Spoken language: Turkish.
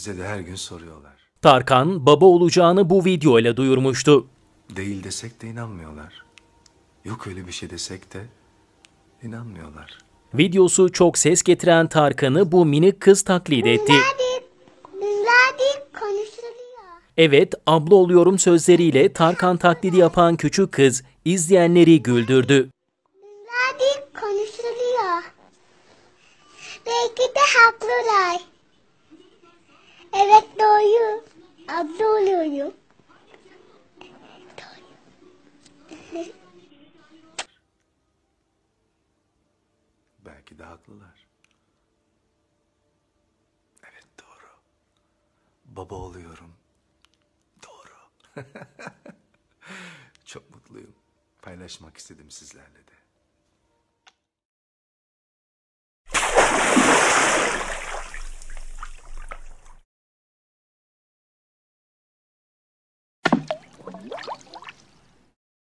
Bize de her gün soruyorlar. Tarkan baba olacağını bu video ile duyurmuştu. Değil desek de inanmıyorlar. Yok öyle bir şey desek de inanmıyorlar. Videosu çok ses getiren Tarkan'ı bu minik kız taklit etti. Evet, abla oluyorum sözleriyle Tarkan taklidi yapan küçük kız izleyenleri güldürdü. Konuşuluyor. Belki de haklılar. Evet doğru. Abla oluyorum. Belki de haklılar. Evet doğru. Baba oluyorum. Doğru. Çok mutluyum. Paylaşmak istedim sizlerle de.